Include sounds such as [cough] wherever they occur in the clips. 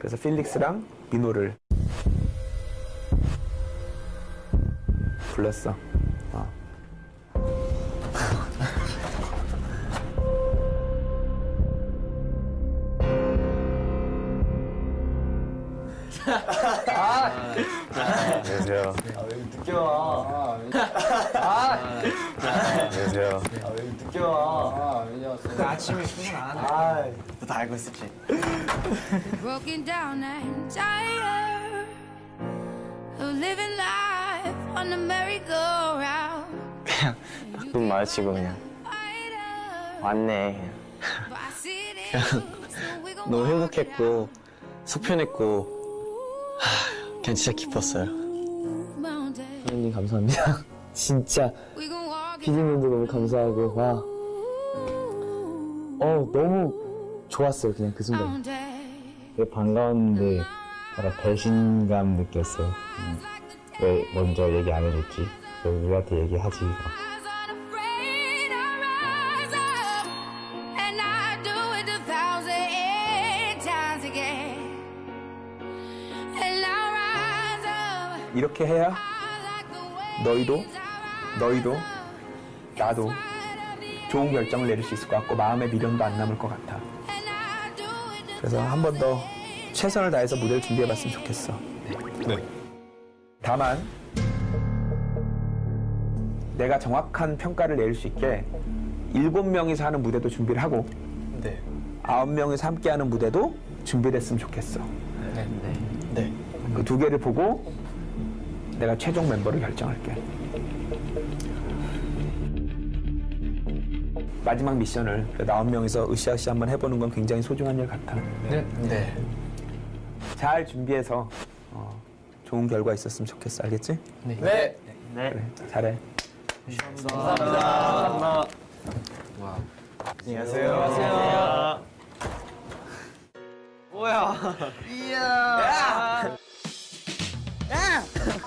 그래서 필릭스랑 민호를 불렀어. 어. [laughs] 안녕하세요. 늦게 와. 안녕하세요. 왜 늦게 와? 왜 왔어? 아침에 출근 안 하네. 아, 너다 알고 있었지. broken down and tired of living life on the merry-go-round. 그냥 가끔 마주치고 그냥 왔네. 그냥 [laughs] 너무 행복했고 속편했고 하, 그냥 진짜 기뻤어요. 선생님 감사합니다. [laughs] 진짜 피디님도 너무 감사하고 와. 어 너무 좋았어요 그냥 그 순간. 되게 반가웠는데 약간 배신감 느꼈어요. 음. 왜 먼저 얘기 안 해줬지? 왜 우리한테 얘기하지? 이렇게 해야 너희도 너희도 나도 좋은 결정을 내릴 수 있을 것 같고 마음의 미련도 안 남을 것 같아. 그래서 한 번 더 최선을 다해서 무대를 준비해봤으면 좋겠어. 네. 다만 내가 정확한 평가를 내릴 수 있게 일곱 명이서 하는 무대도 준비를 하고 네. 아홉 명이서 함께하는 무대도 준비를 했으면 좋겠어. 네. 네. 그두 개를 보고 내가 최종 멤버를 결정할게. 마지막 미션을 그래도 아홉 명이서 으쌰으쌰 한번 해보는 건 굉장히 소중한 일 같아. 네. 네. 잘 준비해서 어, 좋은 결과 있었으면 좋겠어. 알겠지? 네. 네. 그래, 잘해. 감사합니다. 안녕하세요. 안녕하세요. 뭐야?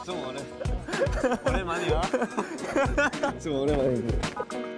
좀 오랜만이야. 좀 오랜만인데.